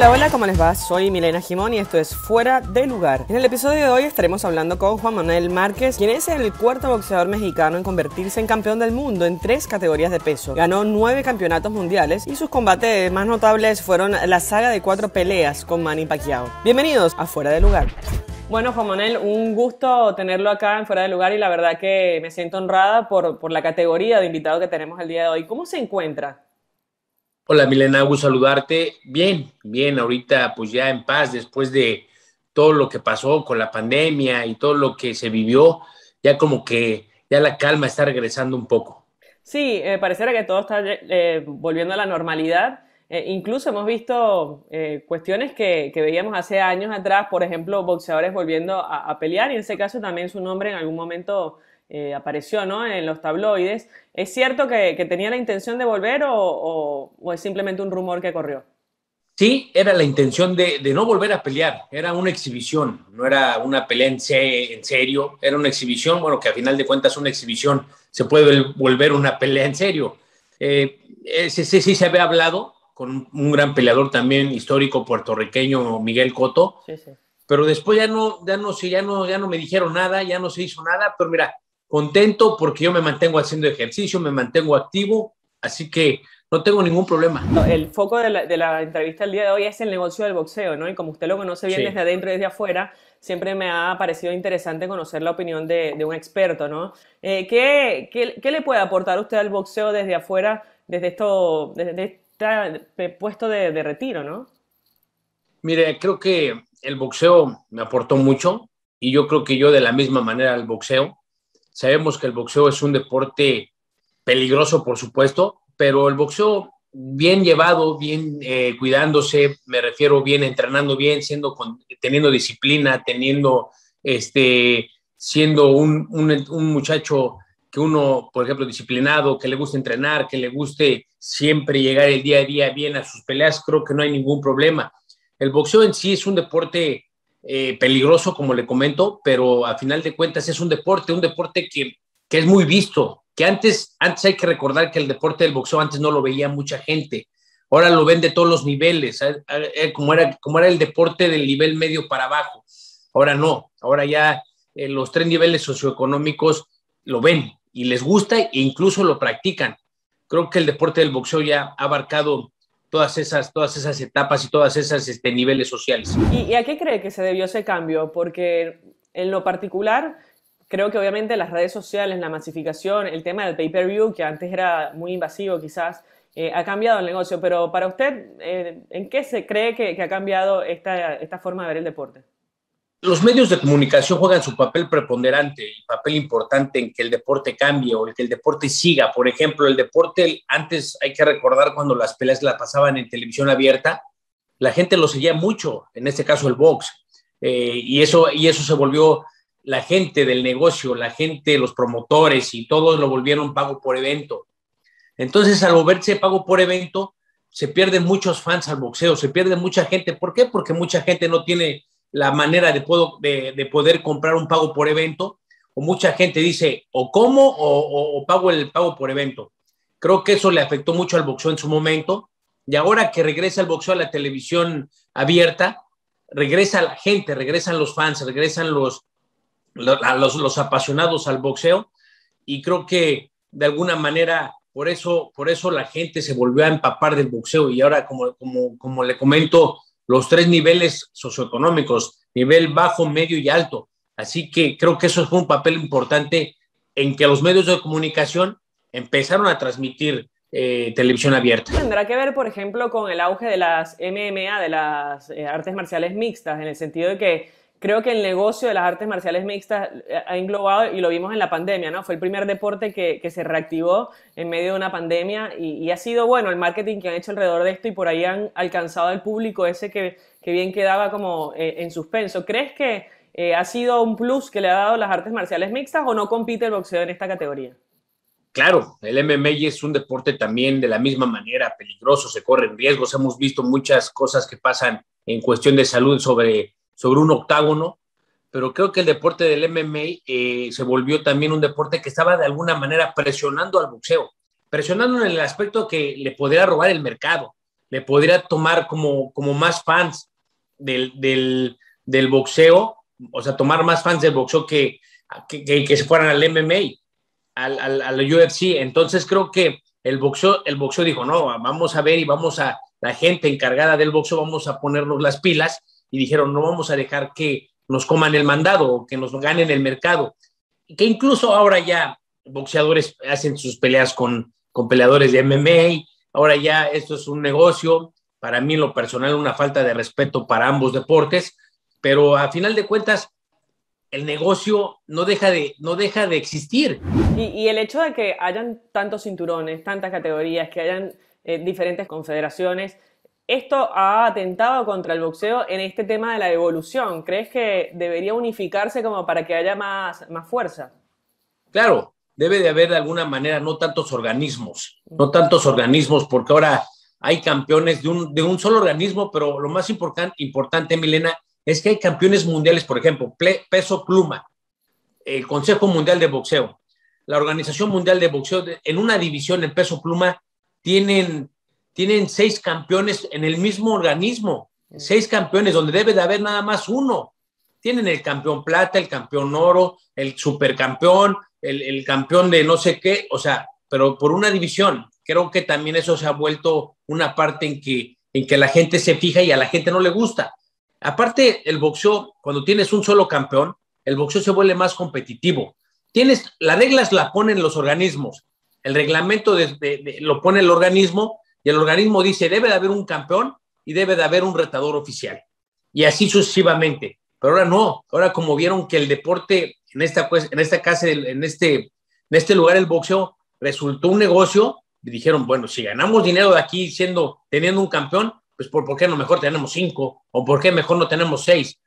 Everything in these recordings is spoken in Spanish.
Hola, hola, ¿cómo les va? Soy Milena Jimón y esto es Fuera de Lugar. En el episodio de hoy estaremos hablando con Juan Manuel Márquez, quien es el cuarto boxeador mexicano en convertirse en campeón del mundo en tres categorías de peso. Ganó nueve campeonatos mundiales y sus combates más notables fueron la saga de cuatro peleas con Manny Pacquiao. Bienvenidos a Fuera de Lugar. Bueno, Juan Manuel, un gusto tenerlo acá en Fuera de Lugar y la verdad que me siento honrada por, por la categoría de invitado que tenemos el día de hoy. ¿Cómo se encuentra? Hola Milena, gusto saludarte. Bien, bien, ahorita pues ya en paz después de todo lo que pasó con la pandemia y todo lo que se vivió, ya como que ya la calma está regresando un poco. Sí, eh, pareciera que todo está eh, volviendo a la normalidad. Eh, incluso hemos visto eh, cuestiones que, que, veíamos hace años atrás, por ejemplo, boxeadores volviendo a, a, pelear y en ese caso también su nombre en algún momento eh, apareció ¿no? en los tabloides. ¿Es cierto que, que tenía la intención de volver o, o, o, es simplemente un rumor que corrió? Sí, era la intención de, de, no volver a pelear, era una exhibición, no era una pelea en, se, en serio, era una exhibición, bueno, que a final de cuentas una exhibición se puede volver una pelea en serio. Eh, sí, sí, sí se había hablado con un gran peleador también histórico puertorriqueño, Miguel Coto, sí, sí. pero después ya no, ya no, ya no, ya no me dijeron nada, ya no se hizo nada, pero mira, contento porque yo me mantengo haciendo ejercicio, me mantengo activo, así que no tengo ningún problema. El foco de la, de la entrevista el día de hoy es el negocio del boxeo, ¿no? Y como usted lo conoce bien sí. desde adentro y desde afuera, siempre me ha parecido interesante conocer la opinión de, de un experto, ¿no? Eh, ¿qué, qué, ¿qué, le puede aportar usted al boxeo desde afuera, desde, esto, desde este puesto de, de retiro, ¿no? Mire, creo que el boxeo me aportó mucho y yo creo que yo de la misma manera al boxeo Sabemos que el boxeo es un deporte peligroso, por supuesto, pero el boxeo bien llevado, bien eh, cuidándose, me refiero bien entrenando bien, siendo con, teniendo disciplina, teniendo este, siendo un, un, un, muchacho que uno, por ejemplo, disciplinado, que le guste entrenar, que le guste siempre llegar el día a día bien a sus peleas, creo que no hay ningún problema. El boxeo en sí es un deporte eh, peligroso, como le comento, pero a final de cuentas es un deporte, un deporte que, que, es muy visto, que antes, antes hay que recordar que el deporte del boxeo antes no lo veía mucha gente, ahora lo ven de todos los niveles, eh, como, era, como era el deporte del nivel medio para abajo, ahora no, ahora ya eh, los tres niveles socioeconómicos lo ven y les gusta e incluso lo practican. Creo que el deporte del boxeo ya ha abarcado todas esas, todas esas etapas y todas esas este, niveles sociales. ¿Y, ¿Y, a qué cree que se debió ese cambio? Porque en lo particular, creo que obviamente las redes sociales, la masificación, el tema del pay-per-view, que antes era muy invasivo quizás, eh, ha cambiado el negocio, pero para usted, eh, ¿en qué se cree que, que ha cambiado esta, esta forma de ver el deporte? Los medios de comunicación juegan su papel preponderante y papel importante en que el deporte cambie o en que el deporte siga. Por ejemplo, el deporte, antes hay que recordar cuando las peleas las pasaban en televisión abierta, la gente lo seguía mucho, en este caso el box, eh, y, eso, y eso se volvió la gente del negocio, la gente, los promotores y todos lo volvieron pago por evento. Entonces, al volverse pago por evento, se pierden muchos fans al boxeo, se pierde mucha gente. ¿Por qué? Porque mucha gente no tiene la manera de, puedo, de, de, poder comprar un pago por evento, o mucha gente dice, o como o, pago el pago por evento. Creo que eso le afectó mucho al boxeo en su momento, y ahora que regresa el boxeo a la televisión abierta, regresa la gente, regresan los fans, regresan los, los, los apasionados al boxeo, y creo que de alguna manera por eso, por eso la gente se volvió a empapar del boxeo, y ahora, como, como, como le comento, los tres niveles socioeconómicos, nivel bajo, medio y alto. Así que creo que eso fue un papel importante en que los medios de comunicación empezaron a transmitir eh, televisión abierta. Tendrá que ver, por ejemplo, con el auge de las MMA, de las eh, artes marciales mixtas, en el sentido de que creo que el negocio de las artes marciales mixtas eh, ha englobado, y lo vimos en la pandemia, ¿no? Fue el primer deporte que, que se reactivó en medio de una pandemia y, ha sido bueno el marketing que han hecho alrededor de esto y por ahí han alcanzado al público ese que, que bien quedaba como eh, en suspenso. ¿Crees que eh, ha sido un plus que le ha dado las artes marciales mixtas o no compite el boxeo en esta categoría? Claro, el MMA es un deporte también de la misma manera peligroso, se corren riesgos, hemos visto muchas cosas que pasan en cuestión de salud sobre sobre un octágono, pero creo que el deporte del MMA eh, se volvió también un deporte que estaba de alguna manera presionando al boxeo, presionando en el aspecto que le podría robar el mercado, le podría tomar como, como más fans del, del, boxeo, o sea, tomar más fans del boxeo que, que, que, se fueran al MMA, al, al, al, UFC. Entonces creo que el boxeo, el boxeo dijo, no, vamos a ver y vamos a, la gente encargada del boxeo, vamos a ponernos las pilas y dijeron, no vamos a dejar que nos coman el mandado o que nos ganen el mercado. Que incluso ahora ya boxeadores hacen sus peleas con, con peleadores de MMA, ahora ya esto es un negocio, para mí en lo personal una falta de respeto para ambos deportes, pero a final de cuentas el negocio no deja de, no deja de existir. Y, el hecho de que hayan tantos cinturones, tantas categorías, que hayan eh, diferentes confederaciones, esto ha atentado contra el boxeo en este tema de la evolución. ¿Crees que debería unificarse como para que haya más, más fuerza? Claro, debe de haber de alguna manera no tantos organismos, no tantos organismos, porque ahora hay campeones de un, de un solo organismo, pero lo más importante, importante, Milena, es que hay campeones mundiales, por ejemplo, peso pluma, el Consejo Mundial de Boxeo, la Organización Mundial de Boxeo, en una división en peso pluma, tienen, tienen seis campeones en el mismo organismo, seis campeones, donde debe de haber nada más uno. Tienen el campeón plata, el campeón oro, el supercampeón, el, el campeón de no sé qué, o sea, pero por una división. Creo que también eso se ha vuelto una parte en que, en que la gente se fija y a la gente no le gusta. Aparte, el boxeo, cuando tienes un solo campeón, el boxeo se vuelve más competitivo. Tienes, las reglas las ponen los organismos, el reglamento de, de, de, lo pone el organismo y el organismo dice debe de haber un campeón y debe de haber un retador oficial. Y así sucesivamente. Pero ahora no, ahora como vieron que el deporte en esta, pues, en esta casa, en este, en este lugar, el boxeo, resultó un negocio, y dijeron, bueno, si ganamos dinero de aquí siendo, teniendo un campeón, pues ¿por, ¿por qué no mejor tenemos cinco? ¿O por qué mejor no tenemos seis?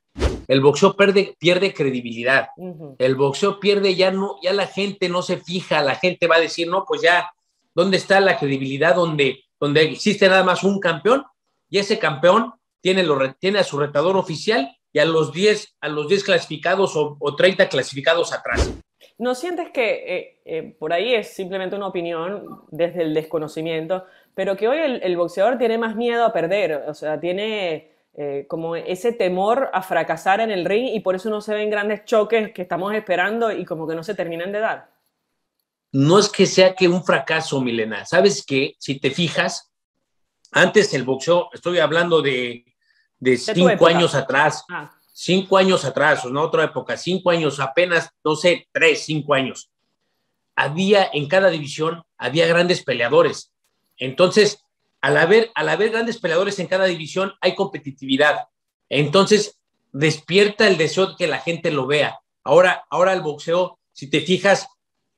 El boxeo pierde, pierde credibilidad. Uh -huh. El boxeo pierde, ya no, ya la gente no se fija, la gente va a decir, no, pues ya, ¿dónde está la credibilidad donde, donde existe nada más un campeón? Y ese campeón tiene, lo, tiene a su retador oficial y a los 10, a los 10 clasificados o, o 30 clasificados atrás. ¿No sientes que eh, eh, por ahí es simplemente una opinión desde el desconocimiento, pero que hoy el, boxeador tiene más miedo a perder? O sea, tiene eh, como ese temor a fracasar en el ring y por eso no se ven grandes choques que estamos esperando y como que no se terminan de dar. No es que sea que un fracaso, Milena. Sabes que si te fijas, antes el boxeo, estoy hablando de, de, de cinco años atrás, ah. cinco años atrás, o en otra época, cinco años, apenas, no sé, tres, cinco años. Había en cada división, había grandes peleadores. Entonces, al haber, al haber grandes peleadores en cada división, hay competitividad. Entonces, despierta el deseo de que la gente lo vea. Ahora, ahora el boxeo, si te fijas,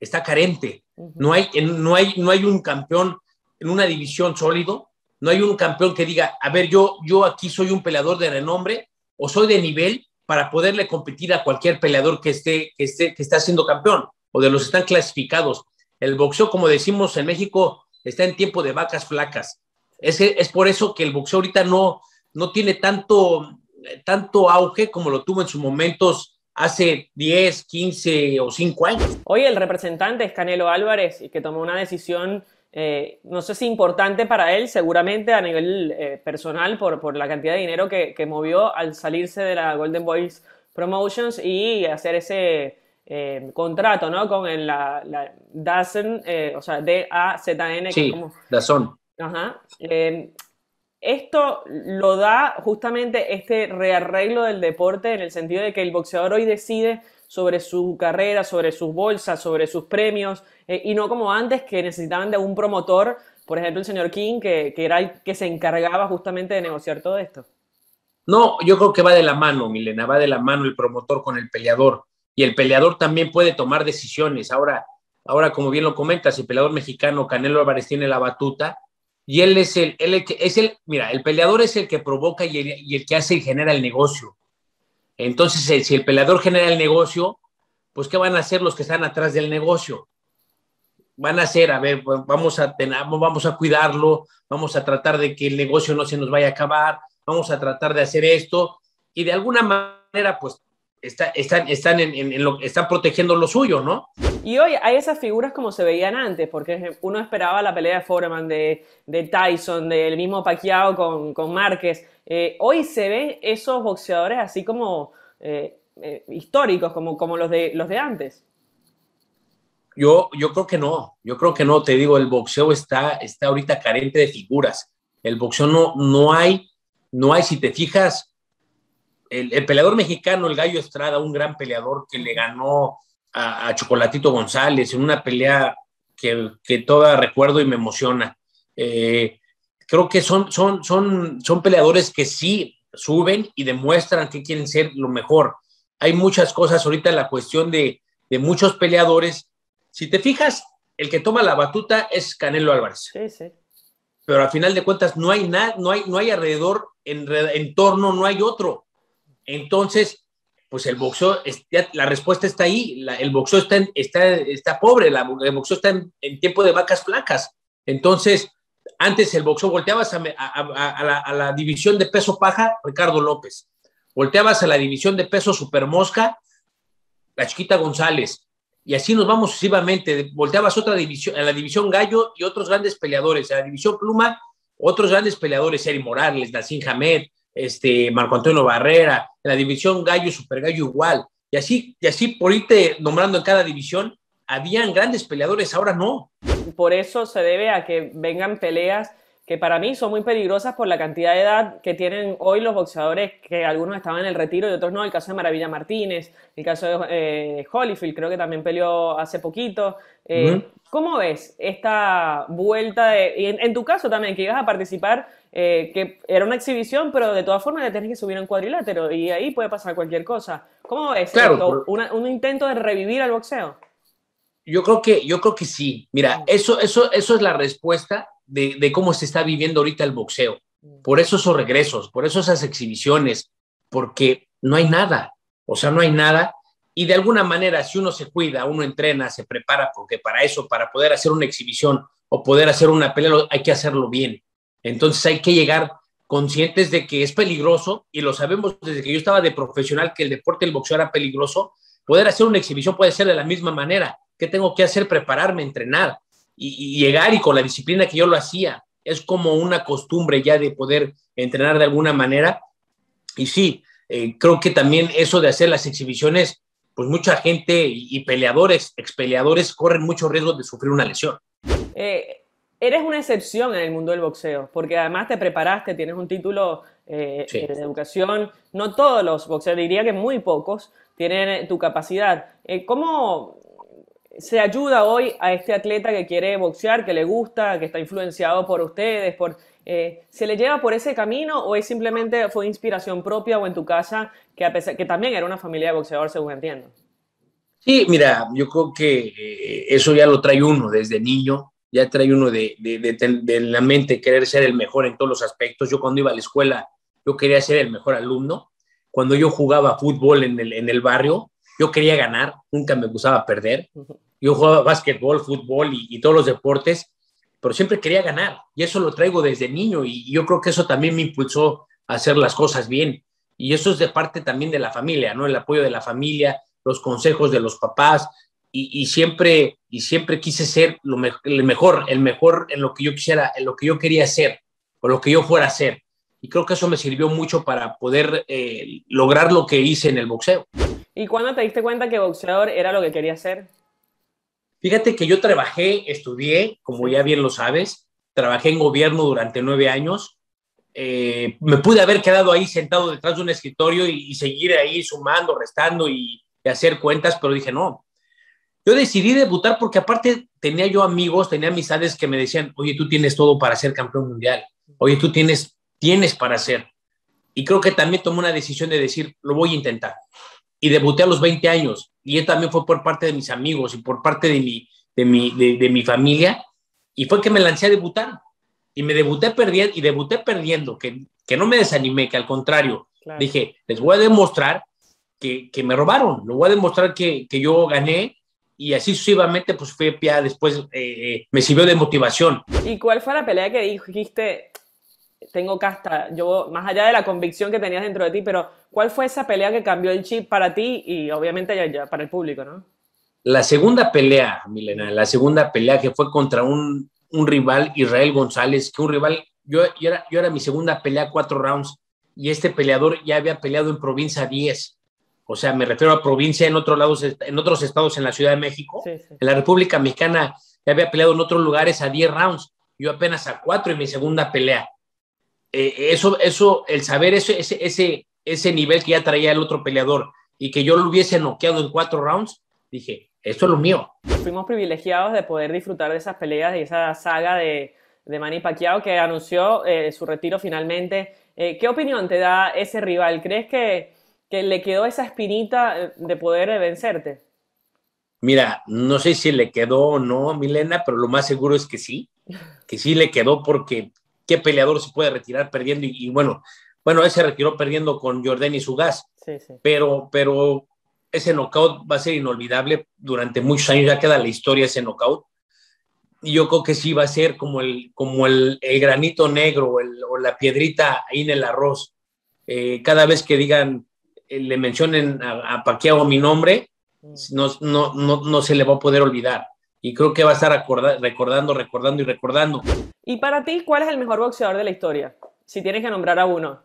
está carente. No hay, no hay, no hay un campeón en una división sólido. No hay un campeón que diga, a ver, yo, yo aquí soy un peleador de renombre o soy de nivel para poderle competir a cualquier peleador que esté, que esté, que está siendo campeón o de los que están clasificados. El boxeo, como decimos en México, está en tiempo de vacas flacas. Es, es por eso que el boxeo ahorita no, no tiene tanto, tanto auge como lo tuvo en sus momentos hace 10, 15 o 5 años. Hoy el representante es Canelo Álvarez, que tomó una decisión, eh, no sé si importante para él, seguramente a nivel eh, personal, por, por, la cantidad de dinero que, que, movió al salirse de la Golden Boys Promotions y hacer ese eh, contrato ¿no? con el, la, la DAZN, o sea, D-A-Z-N. Sí, como... DAZN. Ajá. Eh, esto lo da justamente este rearreglo del deporte en el sentido de que el boxeador hoy decide sobre su carrera, sobre sus bolsas, sobre sus premios, eh, y no como antes que necesitaban de un promotor, por ejemplo el señor King, que, que, era el que se encargaba justamente de negociar todo esto. No, yo creo que va de la mano, Milena, va de la mano el promotor con el peleador, y el peleador también puede tomar decisiones. Ahora, ahora como bien lo comentas, el peleador mexicano Canelo Álvarez tiene la batuta, y él es el, él es el, mira, el peleador es el que provoca y el, y el que hace y genera el negocio. Entonces, si el peleador genera el negocio, pues ¿qué van a hacer los que están atrás del negocio? Van a hacer, a ver, vamos a, tener, vamos a cuidarlo, vamos a tratar de que el negocio no se nos vaya a acabar, vamos a tratar de hacer esto, y de alguna manera, pues, está, están, están, en, en, en lo, están protegiendo lo suyo, ¿no? Y hoy hay esas figuras como se veían antes, porque uno esperaba la pelea de Foreman, de, de Tyson, del mismo Pacquiao con, con Márquez. Eh, hoy se ven esos boxeadores así como eh, eh, históricos, como, como los, de, los de antes. Yo, yo creo que no, yo creo que no, te digo, el boxeo está, está ahorita carente de figuras. El boxeo no, no hay, no hay, si te fijas, el, peleador mexicano, el Gallo Estrada, un gran peleador que le ganó a, Chocolatito González en una pelea que, que toda recuerdo y me emociona. Eh, creo que son, son, son, son peleadores que sí suben y demuestran que quieren ser lo mejor. Hay muchas cosas ahorita en la cuestión de, de muchos peleadores. Si te fijas, el que toma la batuta es Canelo Álvarez. Sí, sí. Pero al final de cuentas no hay nada, no hay, no hay alrededor, en, en torno no hay otro. Entonces, pues el boxeo, la respuesta está ahí, el boxeo está, está, está pobre, la, el boxeo está en, tiempo de vacas flacas. Entonces, antes el boxeo volteabas a, la, la, división de peso paja, Ricardo López. Volteabas a la división de peso supermosca, la chiquita González. Y así nos vamos sucesivamente. Volteabas otra división, a la división gallo y otros grandes peleadores. A la división pluma, otros grandes peleadores, Eri Morales, Nassim Hamed, este, Marco Antonio Barrera, en la división Gallo, Super Gallo igual, y así, y así por irte nombrando en cada división, habían grandes peleadores, ahora no. Por eso se debe a que vengan peleas que para mí son muy peligrosas por la cantidad de edad que tienen hoy los boxeadores, que algunos estaban en el retiro y otros no. El caso de Maravilla Martínez, el caso de eh, Holyfield, creo que también peleó hace poquito. Eh, ¿Cómo ves esta vuelta de, y en, tu caso también, que ibas a participar, eh, que era una exhibición, pero de todas formas le tienes que subir en cuadrilátero y ahí puede pasar cualquier cosa. ¿Cómo ves esto? ¿Un intento de revivir al boxeo? Yo creo que, yo creo que sí. Mira, eso, eso, eso es la respuesta de, cómo se está viviendo ahorita el boxeo. Mm. Por eso esos regresos, por eso esas exhibiciones, porque no hay nada, o sea, no hay nada. Y de alguna manera, si uno se cuida, uno entrena, se prepara, porque para eso, para poder hacer una exhibición o poder hacer una pelea, hay que hacerlo bien. Entonces hay que llegar conscientes de que es peligroso, y lo sabemos desde que yo estaba de profesional, que el deporte del boxeo era peligroso. Poder hacer una exhibición puede ser de la misma manera. ¿Qué tengo que hacer? Prepararme, entrenar y, llegar y con la disciplina que yo lo hacía. Es como una costumbre ya de poder entrenar de alguna manera. Y sí, eh, creo que también eso de hacer las exhibiciones, pues mucha gente y, peleadores, expeleadores, corren mucho riesgo de sufrir una lesión. Eh, eres una excepción en el mundo del boxeo, porque además te preparaste, tienes un título eh, de educación. No todos los boxeadores, diría que muy pocos, tienen tu capacidad. ¿Cómo se ayuda hoy a este atleta que quiere boxear, que le gusta, que está influenciado por ustedes? Por, eh, ¿Se le lleva por ese camino o es simplemente fue inspiración propia o en tu casa, que, a pesar, que también era una familia de boxeador, según entiendo? Sí, mira, yo creo que eh, eso ya lo trae uno desde niño, ya trae uno de, de, la mente querer ser el mejor en todos los aspectos. Yo cuando iba a la escuela, yo quería ser el mejor alumno. Cuando yo jugaba fútbol en el, en el barrio, yo quería ganar, nunca me gustaba perder. Yo jugaba básquetbol, fútbol y, todos los deportes, pero siempre quería ganar. Y eso lo traigo desde niño y yo creo que eso también me impulsó a hacer las cosas bien. Y eso es de parte también de la familia, ¿no? El apoyo de la familia, los consejos de los papás. Y, siempre, y siempre quise ser lo el mejor, el mejor en lo que yo quisiera, en lo que yo quería ser, o lo que yo fuera a ser. Y creo que eso me sirvió mucho para poder eh, lograr lo que hice en el boxeo. ¿Y cuándo te diste cuenta que boxeador era lo que quería ser? Fíjate que yo trabajé, estudié, como ya bien lo sabes, trabajé en gobierno durante nueve años. Eh, me pude haber quedado ahí sentado detrás de un escritorio y, seguir ahí sumando, restando y, hacer cuentas, pero dije, no. Yo decidí debutar porque aparte tenía yo amigos, tenía amistades que me decían, oye, tú tienes todo para ser campeón mundial. Oye, tú tienes, tienes para ser. Y creo que también tomé una decisión de decir, lo voy a intentar y debuté a los 20 años. Y él también fue por parte de mis amigos y por parte de mi, de mi, de, mi familia. Y fue que me lancé a debutar. Y me debuté perdiendo, y debuté perdiendo, que, que no me desanimé, que al contrario, dije, les voy a demostrar que, que, me robaron, lo voy a demostrar que, que yo gané y así sucesivamente, pues fue ya después, eh, eh, me sirvió de motivación. ¿Y cuál fue la pelea que dijiste, tengo casta, yo, más allá de la convicción que tenías dentro de ti, pero ¿cuál fue esa pelea que cambió el chip para ti y obviamente ya, para el público, no? La segunda pelea, Milena, la segunda pelea que fue contra un, un rival, Israel González, que un rival, yo, yo, era, yo era mi segunda pelea, cuatro rounds, y este peleador ya había peleado en provincia 10. O sea, me refiero a provincia en otros lados, en otros estados en la Ciudad de México. Sí, sí. En la República Mexicana ya había peleado en otros lugares a 10 rounds. Yo apenas a cuatro en mi segunda pelea. Eh, eso, eso, el saber ese, ese, ese, ese nivel que ya traía el otro peleador y que yo lo hubiese noqueado en cuatro rounds, dije, esto es lo mío. Fuimos privilegiados de poder disfrutar de esas peleas y esa saga de, de Manny Pacquiao que anunció eh, su retiro finalmente. Eh, ¿Qué opinión te da ese rival? ¿Crees que, que le quedó esa espinita de poder vencerte? Mira, no sé si le quedó o no, Milena, pero lo más seguro es que sí, que sí le quedó porque qué peleador se puede retirar perdiendo y, y bueno, bueno, él se retiró perdiendo con Jordan y su gas, sí, sí. pero, pero ese knockout va a ser inolvidable durante muchos años, ya queda la historia ese knockout. Y yo creo que sí va a ser como el, como el, el granito negro el, o la piedrita ahí en el arroz. Eh, cada vez que digan, eh, le mencionen a, a Paquiao mi nombre, no, no, no, no, se le va a poder olvidar. Y creo que va a estar acorda, recordando, recordando y recordando. ¿Y para ti cuál es el mejor boxeador de la historia? Si tienes que nombrar a uno.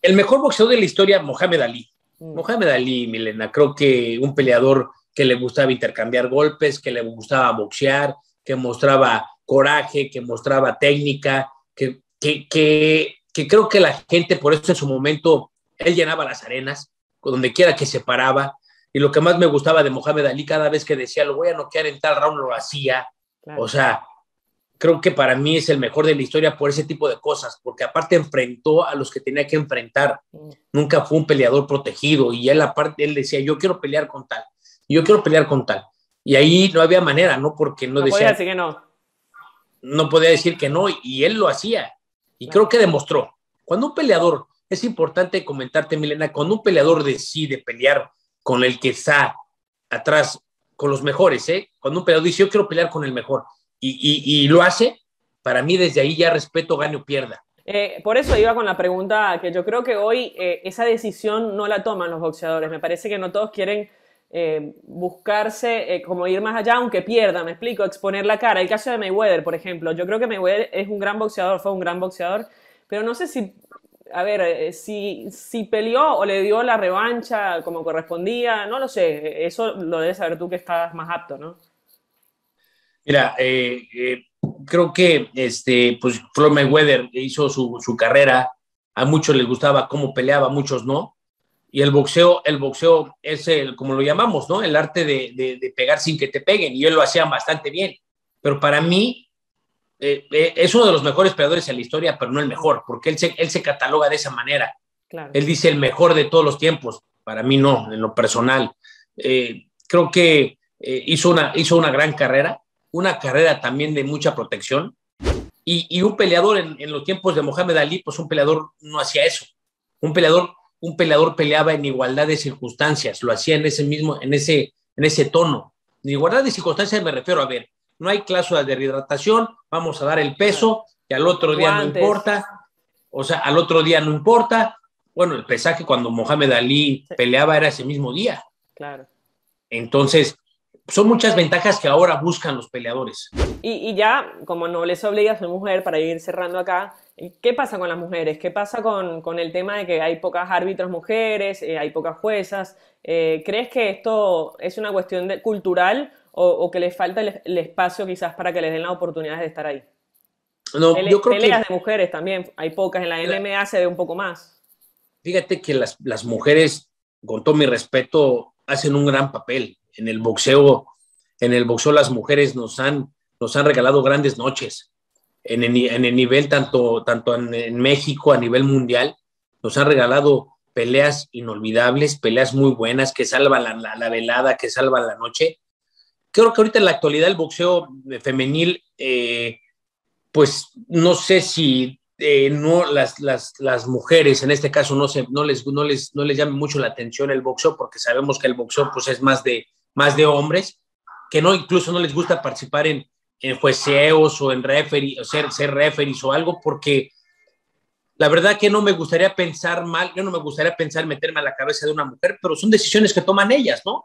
El mejor boxeador de la historia, Mohamed Ali. Mm. Mohamed Ali, Milena, creo que un peleador que le gustaba intercambiar golpes, que le gustaba boxear, que mostraba coraje, que mostraba técnica, que, que, que, que creo que la gente, por eso en su momento, él llenaba las arenas, donde quiera que se paraba, y lo que más me gustaba de Mohamed Ali, cada vez que decía, lo voy a noquear en tal round, lo hacía. Claro. O sea, creo que para mí es el mejor de la historia por ese tipo de cosas, porque aparte enfrentó a los que tenía que enfrentar. Nunca fue un peleador protegido y él aparte, él decía, yo quiero pelear con tal, yo quiero pelear con tal. Y ahí no había manera, ¿no? Porque no, no decía... Podía decir que no. No podía decir que no y él lo hacía. Y claro. creo que demostró. Cuando un peleador, es importante comentarte, Milena, cuando un peleador decide pelear con el que está atrás, con los mejores, ¿eh? Cuando un peleador dice, yo quiero pelear con el mejor, y, y, lo hace, para mí desde ahí ya respeto, gane o pierda. Eh, por eso iba con la pregunta que yo creo que hoy eh, esa decisión no la toman los boxeadores. Me parece que no todos quieren eh, buscarse como ir más allá, aunque pierda, me explico, exponer la cara. El caso de Mayweather, por ejemplo, yo creo que Mayweather es un gran boxeador, fue un gran boxeador, pero no sé si a ver, eh, si, si peleó o le dio la revancha como correspondía, no lo sé, eso lo debes saber tú que estás más apto, ¿no? Mira, eh, eh, creo que este, pues Floyd Mayweather hizo su, su, carrera, a muchos les gustaba cómo peleaba, a muchos no, y el boxeo, el boxeo es el, como lo llamamos, ¿no? El arte de, de, de pegar sin que te peguen, y él lo hacía bastante bien, pero para mí eh, eh, es uno de los mejores peleadores en la historia, pero no el mejor, porque él se, él se cataloga de esa manera. Claro. Él dice el mejor de todos los tiempos. Para mí no, en lo personal. Eh, creo que hizo, una, hizo una gran carrera, una carrera también de mucha protección. Y, y un peleador en, en, los tiempos de Mohamed Ali, pues un peleador no hacía eso. Un peleador, un peleador peleaba en igualdad de circunstancias, lo hacía en ese mismo, en ese, en ese tono. En igualdad de circunstancias me refiero a ver, no hay cláusulas de rehidratación, vamos a dar el peso, que al otro día Guantes. no importa, o sea, al otro día no importa. Bueno, el pesaje cuando Mohamed Ali sí. peleaba era ese mismo día. Claro. Entonces, son muchas ventajas que ahora buscan los peleadores. Y, y, ya, como no les obliga a ser mujer, para ir cerrando acá, ¿qué pasa con las mujeres? ¿Qué pasa con, con el tema de que hay pocas árbitros mujeres, eh, hay pocas juezas? Eh, ¿Crees que esto es una cuestión de, cultural o, o, que les falta el, el, espacio quizás para que les den la oportunidad de estar ahí? No, yo creo peleas que, de mujeres también, hay pocas, en la MMA se ve un poco más. Fíjate que las, las mujeres, con todo mi respeto, hacen un gran papel. En el boxeo, en el boxeo las mujeres nos han, nos han regalado grandes noches. En el, en el nivel, tanto, tanto en, en México, a nivel mundial, nos han regalado peleas inolvidables, peleas muy buenas que salvan la, la, la, velada, que salvan la noche. Creo que ahorita en la actualidad el boxeo femenil, eh, pues no sé si eh, no las, las, las, mujeres en este caso no, se, no, les, no, les, no les llame mucho la atención el boxeo porque sabemos que el boxeo pues es más de, más de hombres, que no incluso no les gusta participar en, en jueceos o en referee, o ser, ser referees o algo porque La verdad que no me gustaría pensar mal, yo no me gustaría pensar meterme a la cabeza de una mujer, pero son decisiones que toman ellas, ¿no?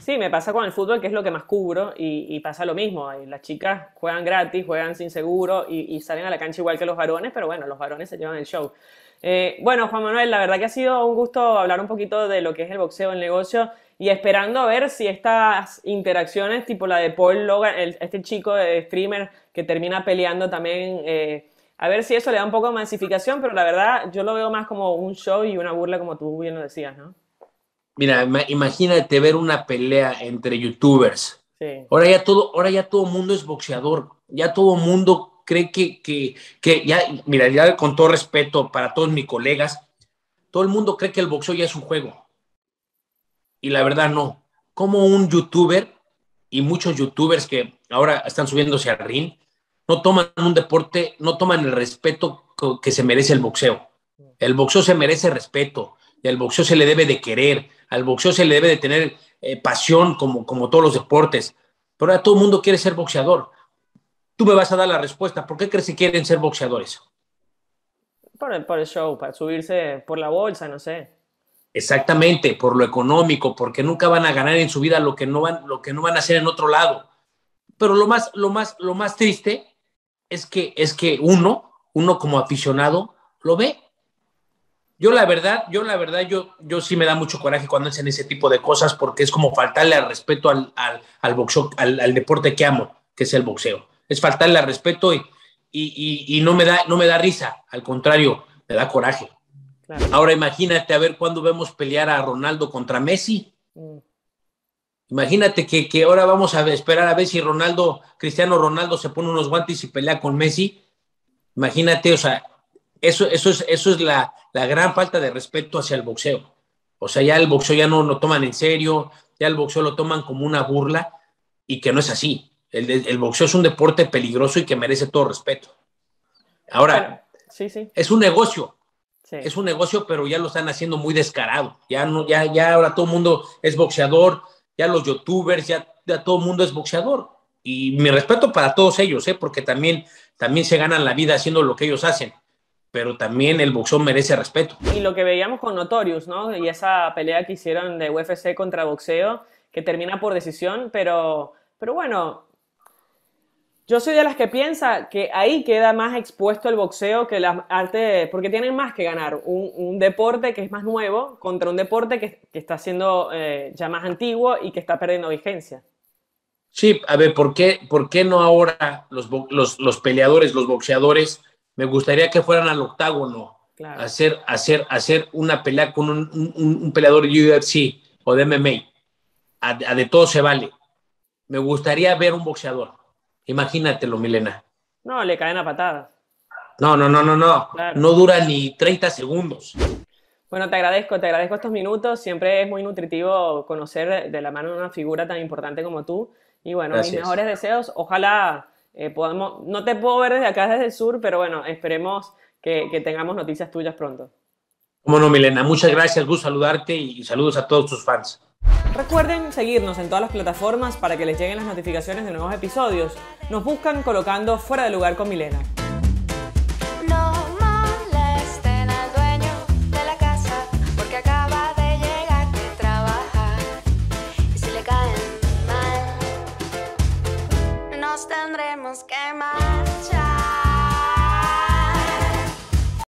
Sí, me pasa con el fútbol, que es lo que más cubro, y, pasa lo mismo. Las chicas juegan gratis, juegan sin seguro y, salen a la cancha igual que los varones, pero bueno, los varones se llevan el show. Eh, bueno, Juan Manuel, la verdad que ha sido un gusto hablar un poquito de lo que es el boxeo, el negocio, y esperando a ver si estas interacciones, tipo la de Paul Logan, este chico de streamer que termina peleando también. Eh, a ver si eso le da un poco de masificación, pero la verdad yo lo veo más como un show y una burla, como tú bien lo decías, ¿no? Mira, imagínate ver una pelea entre youtubers. Sí. Ahora ya todo, ahora ya todo mundo es boxeador. Ya todo mundo cree que, que, que ya, mira, ya con todo respeto para todos mis colegas, todo el mundo cree que el boxeo ya es un juego. Y la verdad no. Como un youtuber y muchos youtubers que ahora están subiéndose al ring, no toman un deporte, no toman el respeto que se merece el boxeo. El boxeo se merece respeto, y al boxeo se le debe de querer, al boxeo se le debe de tener eh, pasión como, como todos los deportes. Pero ahora todo el mundo quiere ser boxeador. Tú me vas a dar la respuesta. ¿Por qué crees que quieren ser boxeadores? Por el, por el show, para subirse por la bolsa, no sé. Exactamente, por lo económico, porque nunca van a ganar en su vida lo que no van, lo que no van a hacer en otro lado. Pero lo más, lo más, lo más triste es que, es que uno, uno como aficionado, lo ve. Yo la verdad, yo la verdad, yo, yo sí me da mucho coraje cuando hacen ese tipo de cosas porque es como faltarle al respeto al, al, boxeo, al, deporte que amo, que es el boxeo. Es faltarle al respeto y, y, y, no, me da, no me da risa, al contrario, me da coraje. Ahora imagínate a ver cuándo vemos pelear a Ronaldo contra Messi. Mm. Imagínate que, que, ahora vamos a esperar a ver si Ronaldo, Cristiano Ronaldo se pone unos guantes y pelea con Messi. Imagínate, o sea, eso, eso es, eso es la, la gran falta de respeto hacia el boxeo. O sea, ya el boxeo ya no lo toman en serio, ya el boxeo lo toman como una burla y que no es así. El, el boxeo es un deporte peligroso y que merece todo respeto. Ahora, sí, sí. es un negocio, es un negocio, pero ya lo están haciendo muy descarado. Ya no, ya, ya ahora todo el mundo es boxeador, ya los youtubers, ya, todo el mundo es boxeador. Y mi respeto para todos ellos, ¿eh? porque también, también se ganan la vida haciendo lo que ellos hacen. Pero también el boxeo merece respeto. Y lo que veíamos con Notorious, ¿no? Y esa pelea que hicieron de UFC contra boxeo, que termina por decisión, pero, pero bueno, yo soy de las que piensa que ahí queda más expuesto el boxeo que las artes, porque tienen más que ganar. Un, deporte que es más nuevo contra un deporte que, está siendo eh, ya más antiguo y que está perdiendo vigencia. Sí, a ver, ¿por qué, por qué no ahora los, los, peleadores, los boxeadores, me gustaría que fueran al octágono a hacer, hacer, hacer una pelea con un, peleador de UFC o de MMA? a de todo se vale. Me gustaría ver un boxeador Imagínatelo, Milena. No, le caen a patadas. No, no, no, no, no. No dura ni 30 segundos. Bueno, te agradezco, te agradezco estos minutos. Siempre es muy nutritivo conocer de la mano de una figura tan importante como tú. Y bueno, mis mejores deseos. Ojalá eh, podamos, no te puedo ver desde acá, desde el sur, pero bueno, esperemos que, que tengamos noticias tuyas pronto. Cómo no, Milena. Muchas gracias, gusto saludarte y saludos a todos tus fans. Recuerden seguirnos en todas las plataformas para que les lleguen las notificaciones de nuevos episodios. Nos buscan colocando fuera de lugar con Milena. Tendremos que marchar.